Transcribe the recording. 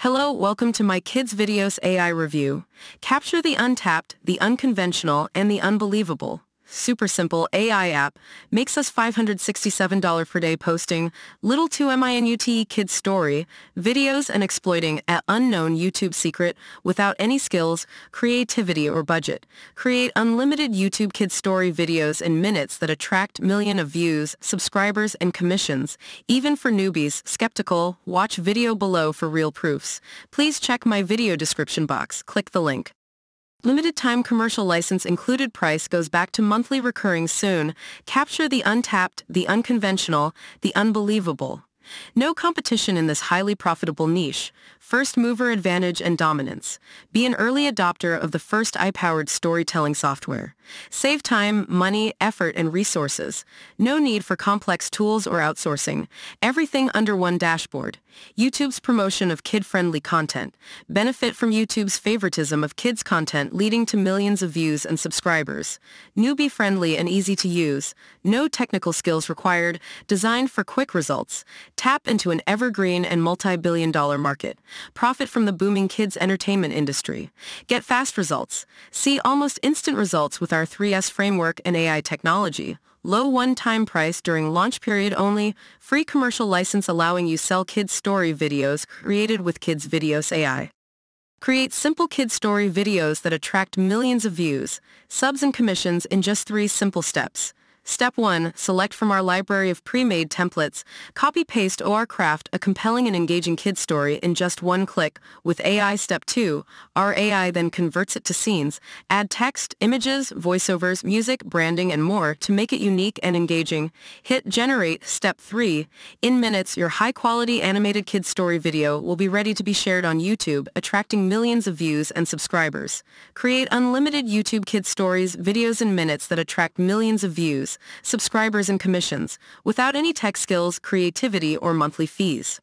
Hello, welcome to my Kids Videoz AI review. Capture the untapped, the unconventional, and the unbelievable super simple AI app makes us $567 per day posting little 2MINUTE kids story, videos and exploiting an unknown YouTube secret without any skills, creativity or budget. Create unlimited YouTube kids story videos in minutes that attract million of views, subscribers and commissions. Even for newbies, skeptical, watch video below for real proofs. Please check my video description box. Click the link. Limited time commercial license included price goes back to monthly recurring soon. Capture the untapped, the unconventional, the unbelievable. No competition in this highly profitable niche. First mover advantage and dominance. Be an early adopter of the first AI-powered storytelling software. Save time, money, effort, and resources. No need for complex tools or outsourcing. Everything under one dashboard. YouTube's promotion of kid-friendly content. Benefit from YouTube's favoritism of kids' content leading to millions of views and subscribers. Newbie-friendly and easy to use. No technical skills required. Designed for quick results. Tap into an evergreen and multi-billion dollar market. Profit from the booming kids entertainment industry. Get fast results. See almost instant results with our 3S framework and AI technology. Low one-time price during launch period only. Free commercial license allowing you sell kids story videos created with Kids Videoz AI. Create simple kid story videos that attract millions of views, subs and commissions in just three simple steps. Step 1. Select from our library of pre-made templates. Copy-paste OR Craft a compelling and engaging kid story in just one click. With AI Step 2, our AI then converts it to scenes. Add text, images, voiceovers, music, branding, and more to make it unique and engaging. Hit Generate Step 3. In minutes, your high-quality animated kid story video will be ready to be shared on YouTube, attracting millions of views and subscribers. Create unlimited YouTube kid stories, videos in minutes that attract millions of views subscribers and commissions, without any tech skills, creativity, or monthly fees.